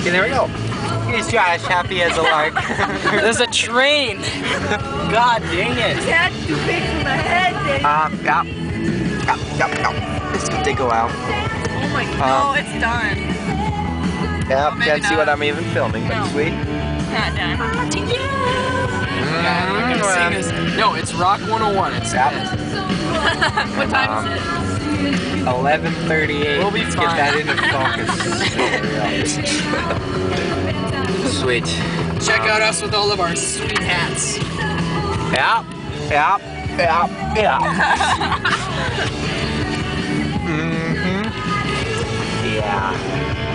Okay, there we go. He's Josh, happy as a lark. There's a train. God dang it. That's too big for my head, Dave. Um, yeah. Yep, yep, yep. This could take a while. oh my um, god. Oh, it's done. Yep, maybe can't see what. I'm even filming, but No. sweet. Not done. No, it's Rock 101. It's Yep. what time Um, is it? 11:38. We'll be Let's fine. get that into focus. Sweet. Check out us with all of our sweet hats. Yep, yep, yep, yep. mm-hmm. Yeah.